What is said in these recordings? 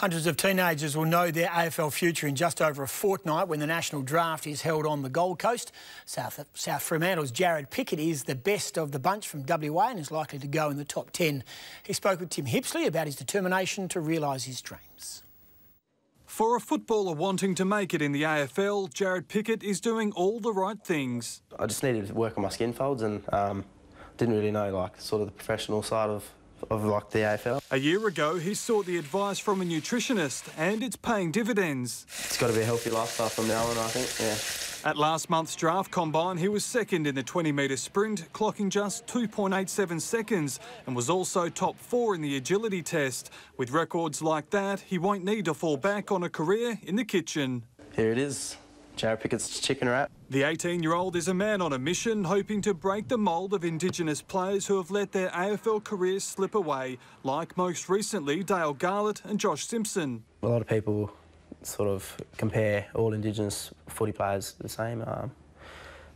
Hundreds of teenagers will know their AFL future in just over a fortnight when the national draft is held on the Gold Coast. South, South Fremantle's Jarrod Pickett is the best of the bunch from WA and is likely to go in the top 10. He spoke with Tim Hipsley about his determination to realise his dreams. For a footballer wanting to make it in the AFL, Jarrod Pickett is doing all the right things. I just needed to work on my skin folds and um, didn't really know like sort of the professional side of of like the AFL. A year ago, he sought the advice from a nutritionist, and it's paying dividends. It's got to be a healthy lifestyle from now on, I think. Yeah. At last month's draft combine, he was second in the 20 metre sprint, clocking just 2.87 seconds, and was also top four in the agility test. With records like that, he won't need to fall back on a career in the kitchen. Here it is. Jarrod Pickett's chicken wrap. The 18-year-old is a man on a mission hoping to break the mould of Indigenous players who have let their AFL careers slip away, like most recently Dale Garlett and Josh Simpson. A lot of people sort of compare all Indigenous footy players the same. Um,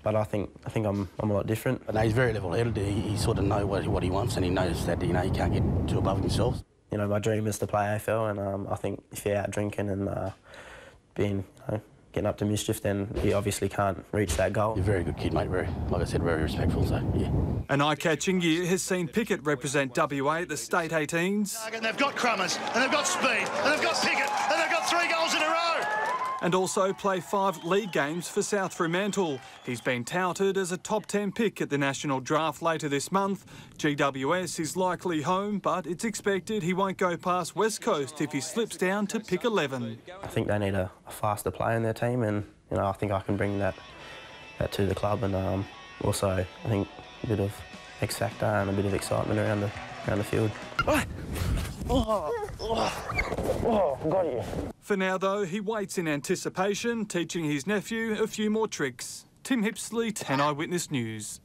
but I think I think I'm I'm a lot different. No, he's very level-headed. He, he, sort of knows what, what he wants, and he knows that you know he can't get too above himself. You know, my dream is to play AFL, and um, I think if you're out drinking and uh, being you know, getting up to mischief, then he obviously can't reach that goal. You're a very good kid, mate. Very, like I said, very respectful. So, yeah. An eye-catching year has seen Pickett represent WA at the state 18s. And they've got crumbers, and they've got speed, and they've got Pickett, and they've got three goals in a row and also play five league games for South Fremantle. He's been touted as a top 10 pick at the national draft later this month. GWS is likely home, but it's expected he won't go past West Coast if he slips down to pick 11. I think they need a, a faster player in their team, and you know I think I can bring that that to the club, and um, also I think a bit of X factor and a bit of excitement around the around the field. Got you. For now, though, he waits in anticipation, teaching his nephew a few more tricks. Tim Hipsley, 10 Eyewitness News.